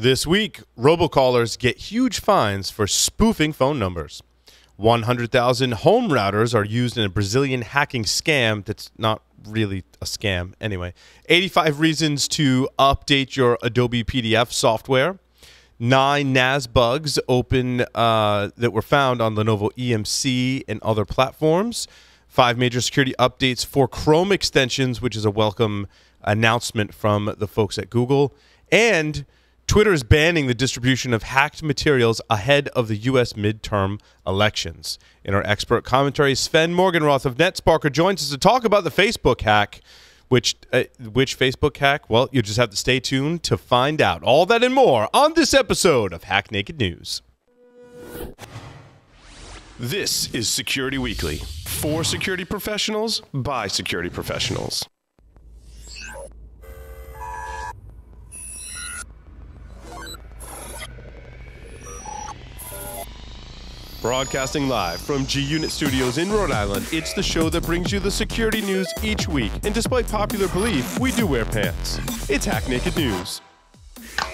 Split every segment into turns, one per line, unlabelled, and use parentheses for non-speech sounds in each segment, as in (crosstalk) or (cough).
This week, robocallers get huge fines for spoofing phone numbers. 100,000 home routers are used in a Brazilian hacking scam that's not really a scam anyway. 85 reasons to update your Adobe PDF software. Nine NAS bugs open uh, that were found on Lenovo EMC and other platforms. Five major security updates for Chrome extensions, which is a welcome announcement from the folks at Google. And Twitter is banning the distribution of hacked materials ahead of the U.S. midterm elections. In our expert commentary, Sven Morgenroth of NetSparker joins us to talk about the Facebook hack. Which uh, which Facebook hack? Well, you just have to stay tuned to find out. All that and more on this episode of Hack Naked News.
This is Security Weekly for security professionals by security professionals. Broadcasting live from G Unit Studios in Rhode Island, it's the show that brings you the security news each week. And despite popular belief, we do wear pants. It's Hack Naked News.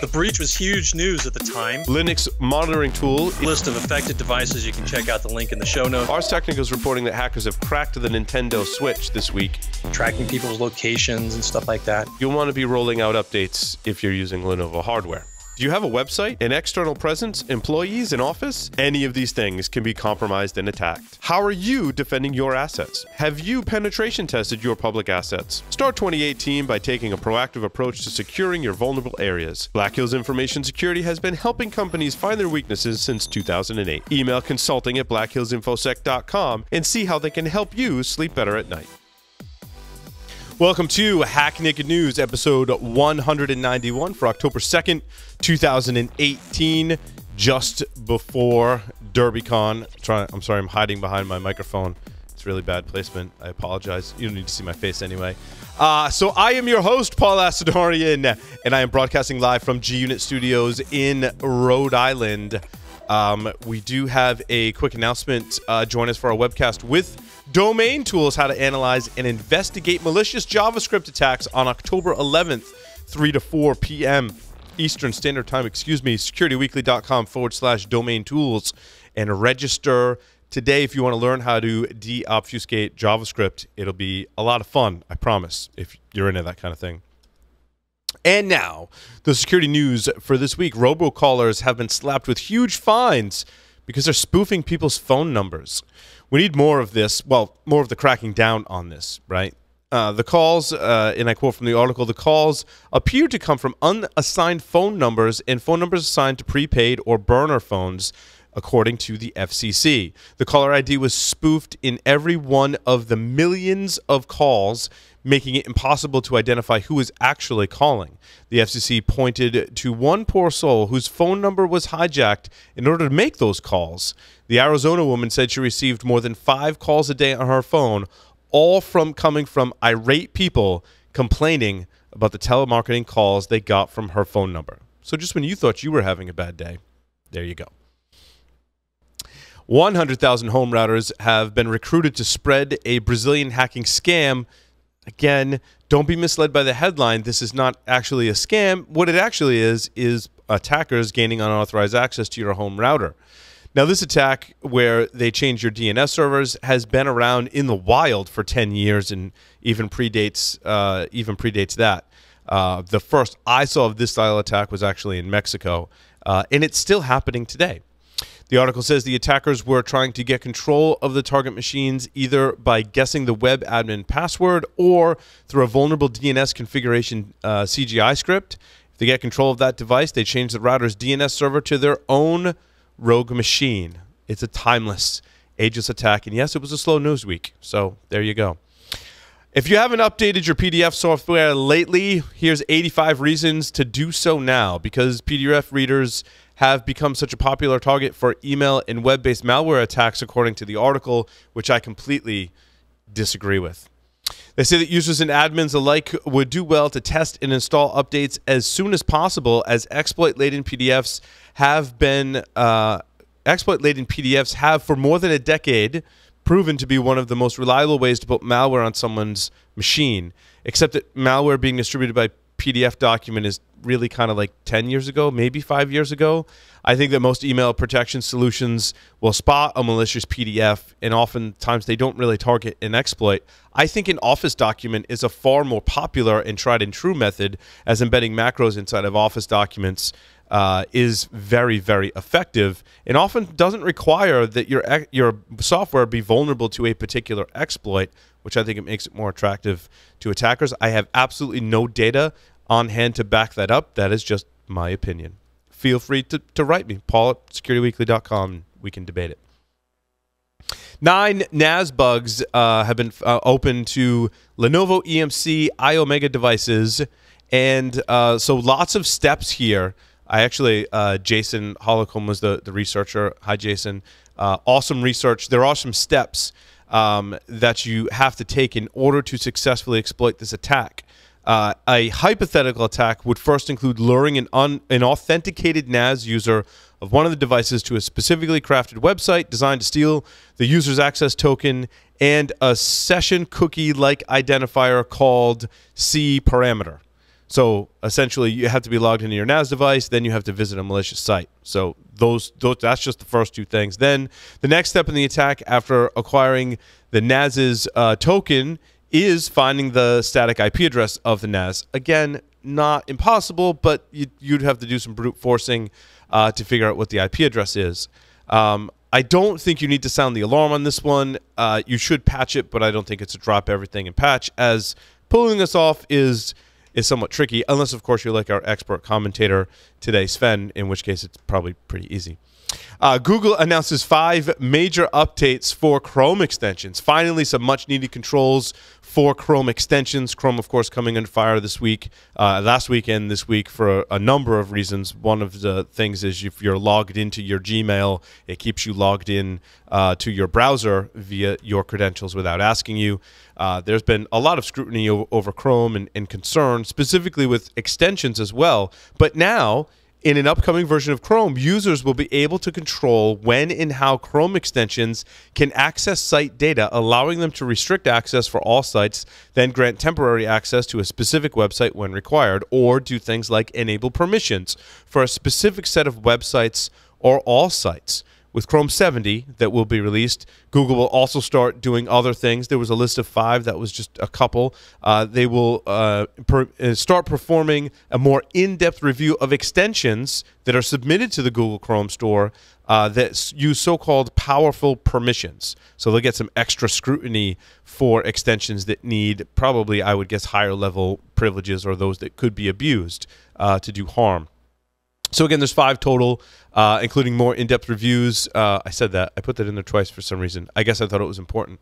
The breach was huge news at the time.
Linux monitoring tool.
List of affected devices. You can check out the link in the show notes.
Ars Technica is reporting that hackers have cracked the Nintendo Switch this week.
Tracking people's locations and stuff like that.
You'll want to be rolling out updates if you're using Lenovo hardware. Do you have a website, an external presence, employees, an office? Any of these things can be compromised and attacked. How are you defending your assets? Have you penetration tested your public assets? Start 2018 by taking a proactive approach to securing your vulnerable areas. Black Hills Information Security has been helping companies find their weaknesses since 2008. Email consulting at blackhillsinfosec.com and see how they can help you sleep better at night.
Welcome to Hack Naked News, episode 191 for October 2nd, 2018, just before DerbyCon. Try, I'm sorry, I'm hiding behind my microphone. It's really bad placement. I apologize. You don't need to see my face anyway. Uh, so I am your host, Paul Asadoorian, and I am broadcasting live from G Unit Studios in Rhode Island. Um, we do have a quick announcement. Uh, join us for our webcast with Domain Tools How to Analyze and Investigate Malicious JavaScript Attacks on October 11th, 3 to 4 p.m. Eastern Standard Time. Excuse me, securityweekly.com forward slash domain tools and register today if you want to learn how to deobfuscate JavaScript. It'll be a lot of fun, I promise, if you're into that kind of thing. And now, the security news for this week. Robocallers have been slapped with huge fines because they're spoofing people's phone numbers. We need more of this, well, more of the cracking down on this, right? Uh, the calls, uh, and I quote from the article, the calls appear to come from unassigned phone numbers and phone numbers assigned to prepaid or burner phones, according to the FCC. The caller ID was spoofed in every one of the millions of calls making it impossible to identify who is actually calling. The FCC pointed to one poor soul whose phone number was hijacked in order to make those calls. The Arizona woman said she received more than five calls a day on her phone, all from coming from irate people complaining about the telemarketing calls they got from her phone number. So just when you thought you were having a bad day, there you go. 100,000 home routers have been recruited to spread a Brazilian hacking scam Again, don't be misled by the headline. This is not actually a scam. What it actually is, is attackers gaining unauthorized access to your home router. Now, this attack where they change your DNS servers has been around in the wild for 10 years and even predates uh, even predates that. Uh, the first I saw of this style attack was actually in Mexico, uh, and it's still happening today. The article says the attackers were trying to get control of the target machines either by guessing the web admin password or through a vulnerable DNS configuration uh, CGI script. If they get control of that device, they change the router's DNS server to their own rogue machine. It's a timeless, ageless attack. And yes, it was a slow news week. So there you go. If you haven't updated your PDF software lately, here's 85 reasons to do so now because PDF readers have become such a popular target for email and web based malware attacks, according to the article, which I completely disagree with. They say that users and admins alike would do well to test and install updates as soon as possible, as exploit laden PDFs have been uh, exploit laden PDFs have for more than a decade proven to be one of the most reliable ways to put malware on someone's machine. Except that malware being distributed by PDF document is really kind of like 10 years ago, maybe five years ago. I think that most email protection solutions will spot a malicious PDF, and oftentimes they don't really target an exploit. I think an Office document is a far more popular and tried and true method, as embedding macros inside of Office documents uh, is very, very effective, and often doesn't require that your your software be vulnerable to a particular exploit, which I think it makes it more attractive to attackers. I have absolutely no data on hand to back that up. That is just my opinion feel free to, to write me, paul at securityweekly.com. We can debate it. Nine NAS bugs uh, have been uh, open to Lenovo EMC iOmega devices. And uh, so lots of steps here. I actually, uh, Jason Holcomb was the, the researcher. Hi, Jason. Uh, awesome research. There are some steps um, that you have to take in order to successfully exploit this attack. Uh, a hypothetical attack would first include luring an, un, an authenticated NAS user of one of the devices to a specifically crafted website designed to steal the user's access token and a session cookie like identifier called C parameter. So essentially, you have to be logged into your NAS device, then you have to visit a malicious site. So those, those that's just the first two things. Then the next step in the attack, after acquiring the NAS's uh, token, is finding the static IP address of the NAS. Again, not impossible, but you, would have to do some brute forcing uh, to figure out what the IP address is. Um, I don't think you need to sound the alarm on this one. Uh, you should patch it, but I don't think it's a drop everything and patch, as pulling this off is is somewhat tricky, unless, of course, you're like our expert commentator today, Sven, in which case it's probably pretty easy. Uh, Google announces five major updates for Chrome extensions. Finally, some much needed controls for Chrome extensions. Chrome, of course, coming under fire this week, uh, last week, and this week for a, a, number of reasons. One of the things is if you're logged into your Gmail, it keeps you logged in uh, to your browser via your credentials without asking you. Uh, there's been a lot of scrutiny over, over Chrome and, and concern, specifically with extensions as well. But now, in an upcoming version of Chrome, users will be able to control when and how Chrome extensions can access site data, allowing them to restrict access for all sites, then grant temporary access to a specific website when required, or do things like enable permissions for a specific set of websites or all sites with Chrome 70 that will be released. Google will also start doing other things. There was a list of five, that was just a couple. Uh, they will uh, per, uh, start performing a more in depth review of extensions that are submitted to the Google Chrome Store uh, that use so called powerful permissions. So they'll get some extra scrutiny for extensions that need probably, I would guess, higher level privileges or those that could be abused uh, to do harm. So again, there's five total, uh, including more in-depth reviews. Uh, I said that. I put that in there twice for some reason. I guess I thought it was important.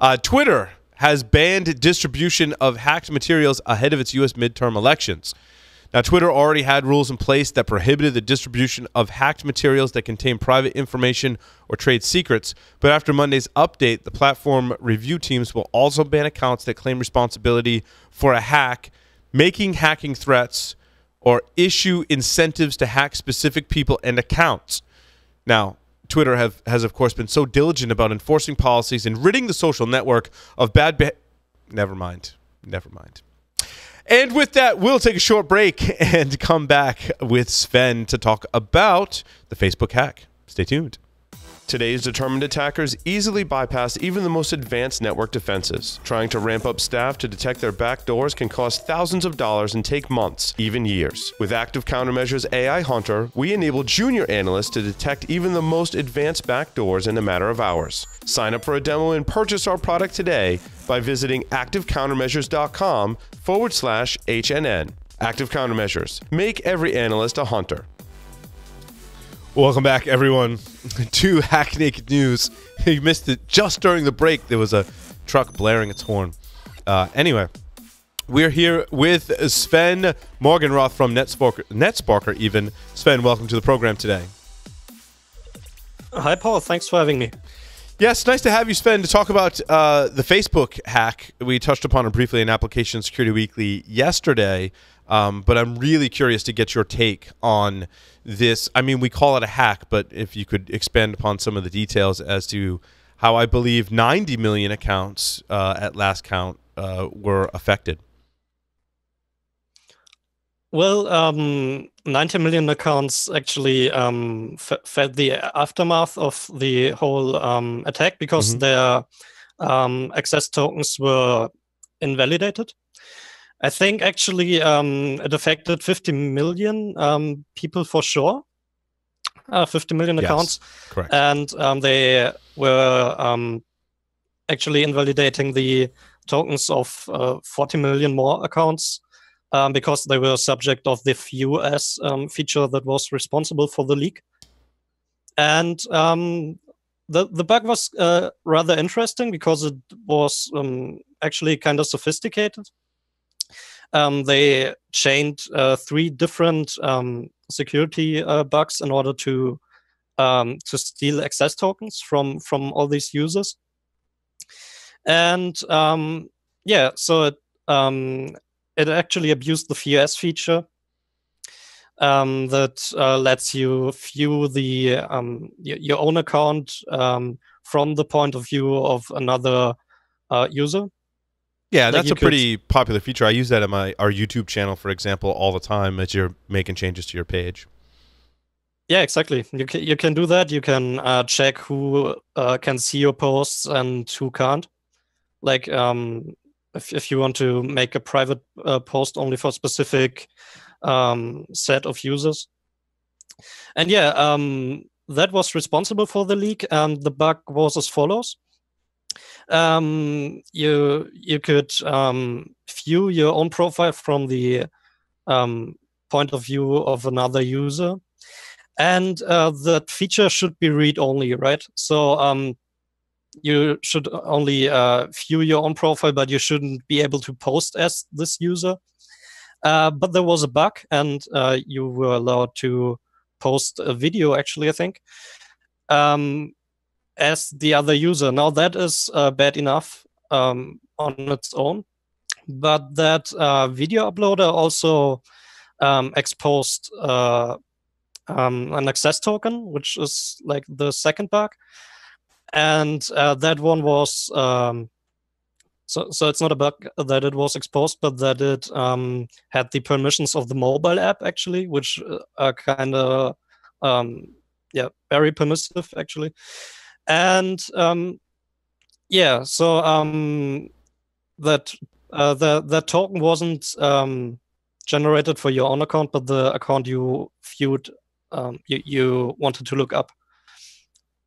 Uh, Twitter has banned distribution of hacked materials ahead of its U.S. midterm elections. Now, Twitter already had rules in place that prohibited the distribution of hacked materials that contain private information or trade secrets. But after Monday's update, the platform review teams will also ban accounts that claim responsibility for a hack, making hacking threats or issue incentives to hack specific people and accounts. Now, Twitter have, has, of course, been so diligent about enforcing policies and ridding the social network of bad behavior. Never mind. Never mind. And with that, we'll take a short break and come back with Sven to talk about the Facebook hack. Stay tuned.
Today's determined attackers easily bypass even the most advanced network defenses. Trying to ramp up staff to detect their backdoors can cost thousands of dollars and take months, even years. With Active Countermeasures AI Hunter, we enable junior analysts to detect even the most advanced backdoors in a matter of hours. Sign up for a demo and purchase our product today by visiting activecountermeasures.com forward slash HNN. Active Countermeasures. Make every analyst a hunter.
Welcome back, everyone, (laughs) to Hack Naked News. (laughs) You missed it just during the break. There was a truck blaring its horn. Uh, anyway, we're here with Sven Morgenroth from NetSparker, NetSparker. Even Sven, welcome to the program today.
Hi, Paul. Thanks for having me.
Yes, nice to have you, Sven, to talk about uh, the Facebook hack. We touched upon it briefly in Application Security Weekly yesterday. Um, but I'm really curious to get your take on this. I mean, we call it a hack, but if you could expand upon some of the details as to how I believe 90 million accounts uh, at last count uh, were affected.
Well, um, 90 million accounts actually um, felt the aftermath of the whole um, attack because mm-hmm. their um, access tokens were invalidated. I think actually um, it affected 50 million um, people for sure. Uh, 50 million accounts.
Yes, correct.
And they were actually invalidating the tokens of uh, 40 million more accounts um, because they were subject of the View As um, feature that was responsible for the leak. And um, the the bug was uh, rather interesting because it was um, actually kind of sophisticated. Um, they chained uh, three different um, security uh, bugs in order to to steal access tokens from from all these users and um, yeah, so it um, it actually abused the View As feature um, that uh, lets you view the um, your own account um, from the point of view of another uh, user.
Yeah, like that's a pretty popular feature. I use that in my our YouTube channel, for example, all the time as you're making changes to your page.
Yeah, exactly. You can you can do that. You can uh, check who uh, can see your posts and who can't like um, if, if you want to make a private uh, post only for a specific um, set of users. And yeah, um, that was responsible for the leak. And the bug was as follows. Um, you you could um, view your own profile from the um, point of view of another user, and uh, that feature should be read only, right? So um, you should only uh, view your own profile, but you shouldn't be able to post as this user. Uh, but there was a bug, and uh, you were allowed to post a video. Actually, I think um, as the other user. Now that is uh, bad enough um, on its own, but that uh, video uploader also um, exposed uh, um, an access token, which is like the second bug and uh, that one was um, so so it's not a bug that it was exposed, but that it um, had the permissions of the mobile app actually, which uh, are kind of um, yeah very permissive actually, and um, yeah, so um, that uh, the that token wasn't um, generated for your own account, but the account you viewed um, you, you wanted to look up.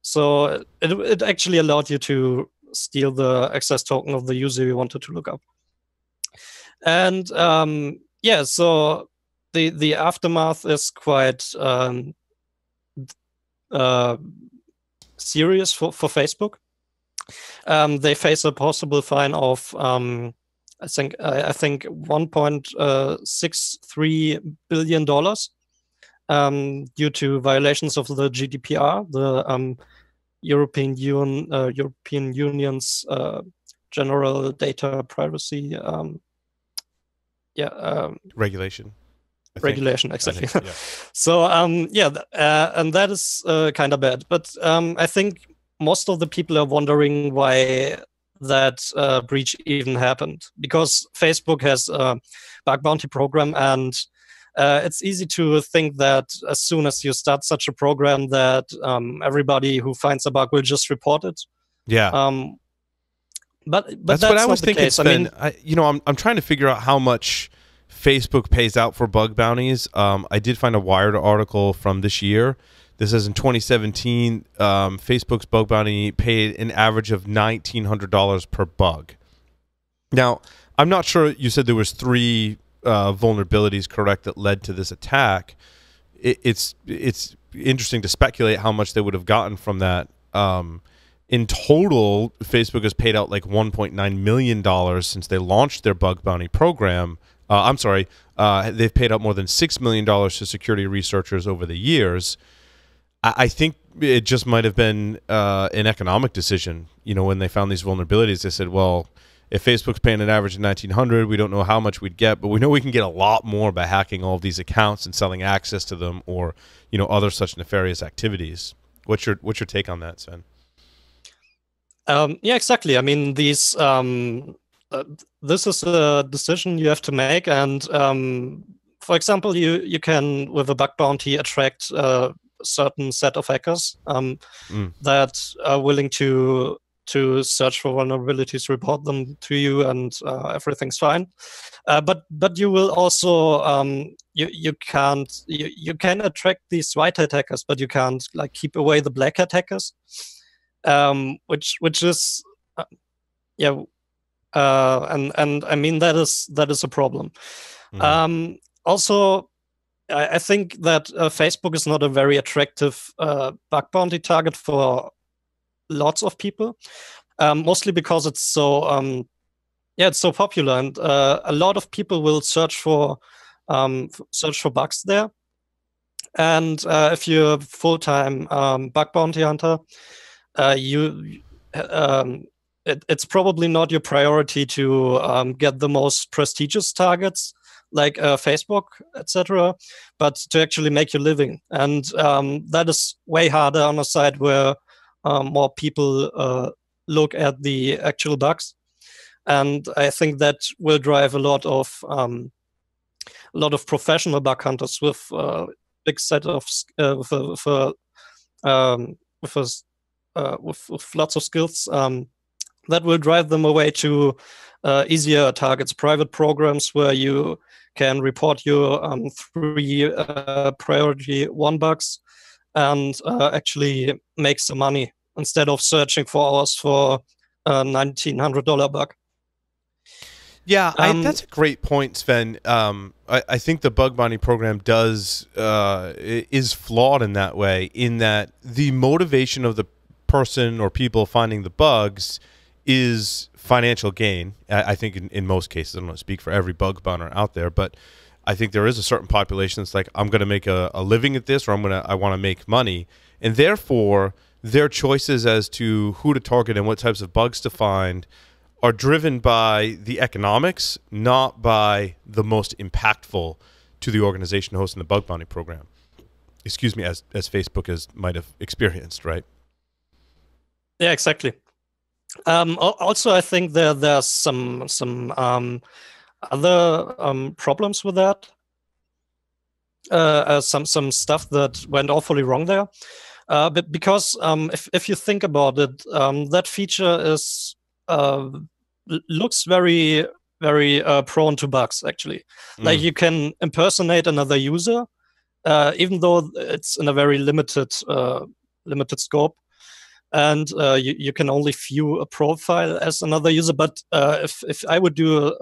So it, it actually allowed you to steal the access token of the user you wanted to look up. And um, yeah, so the the aftermath is quite um, uh, serious for, for Facebook. Um, they face a possible fine of um, I think I, I think 1.63 uh, dollars um, due to violations of the GDPR, the um, European Union uh, European Union's uh, general data privacy um, yeah um,
regulation
regulation exactly. think, (laughs) yeah. so um, yeah uh, and that is uh, kind of bad. But um, i think most of the people are wondering why that uh, breach even happened. Because facebook has a bug bounty program and uh, it's easy to think that as soon as you start such a program that um, everybody who finds a bug will just report it.
Yeah. Um,
but, but
that's,
that's,
what I was thinking.
I mean,
I, you know, I'm I'm trying to figure out how much Facebook pays out for bug bounties. Um, I did find a Wired article from this year. This is in 2017. Um, Facebook's bug bounty paid an average of $1,900 per bug. Now, I'm not sure. You said there was three uh, vulnerabilities correct that led to this attack, it, it's it's interesting to speculate how much they would have gotten from that. Um, in total, Facebook has paid out like 1.9 million dollars since they launched their bug bounty program. Uh, I'm sorry, uh, they've paid out more than six million dollars to security researchers over the years. I, I think it just might have been uh, an economic decision. You know, when they found these vulnerabilities, they said, "Well, if Facebook's paying an average of 1900 we don't know how much we'd get, but we know we can get a lot more by hacking all of these accounts and selling access to them or, you know, other such nefarious activities. What's your what's your take on that, Sven?
Um, yeah, exactly. I mean, these um, uh, this is a decision you have to make, and um, for example, you you can with a bug bounty attract a certain set of hackers um, mm. that are willing to to search for vulnerabilities, report them to you, and uh, everything's fine. Uh, but but you will also um, you you can't you, you can attract these white hat hackers, but you can't like keep away the black hat hackers, um, which which is uh, yeah, uh, and and I mean that is that is a problem. Mm-hmm. Um, also, I, I, think that uh, Facebook is not a very attractive uh, bug bounty target for lots of people, um, mostly because it's so um, yeah, it's so popular, and uh, a lot of people will search for um, search for bugs there. And uh, if you're a full time um, bug bounty hunter, uh, you um, it, it's probably not your priority to um, get the most prestigious targets like uh, Facebook, etc., but to actually make your living, and um, that is way harder on a site where um, more people uh, look at the actual bugs, and I think that will drive a lot of um, a lot of professional bug hunters with a uh, big set of uh, with a, with a, um, with, a uh, with, with, lots of skills um, that will drive them away to uh, easier targets, private programs where you can report your um, three uh, priority one bugs and uh, actually make some money instead of searching for hours for a $1,900 bug.
Yeah, um, I, that's a great point, Sven. Um, I, I, think the bug bounty program does uh, is flawed in that way. In that the motivation of the person or people finding the bugs is financial gain. I, I think in, in most cases, I don't want to speak for every bug bounter out there, but I think there is a certain population that's like, I'm going to make a, a living at this, or I'm going to I want to make money, and therefore their choices as to who to target and what types of bugs to find are driven by the economics, not by the most impactful to the organization hosting the bug bounty program. Excuse me, as as Facebook has might have experienced, right?
Yeah, exactly. Um, also, I think there there's some some um, other um, problems with that. Uh, uh, some some stuff that went awfully wrong there. Uh, but because um, if if you think about it, um, that feature is uh, looks very very uh, prone to bugs. Actually, mm. like you can impersonate another user, uh, even though it's in a very limited uh, limited scope, and uh, you you can only view a profile as another user. But if if I would do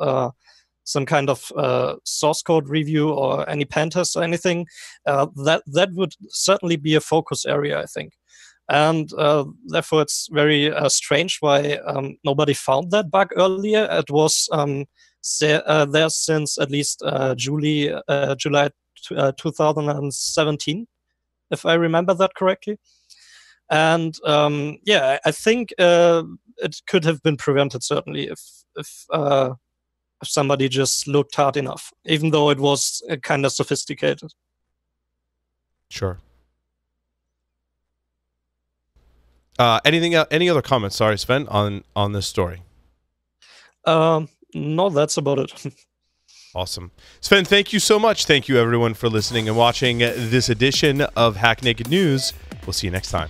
some kind of uh, source code review or any pen test or anything, uh, that that would certainly be a focus area, I think. And uh, therefore, it's very uh, strange why um, nobody found that bug earlier. It was um, uh, there since at least uh, July, July 2017, if I remember that correctly. And um, yeah, I think it could have been prevented certainly if if if somebody just looked hard enough, even though it was uh, kind of sophisticated.
Sure. Uh, anything? Uh, any other comments? Sorry, Sven, on on this story.
Um, no, that's about it. (laughs)
awesome, Sven. Thank you so much. Thank you, everyone, for listening and watching this edition of Hack Naked News. We'll see you next time.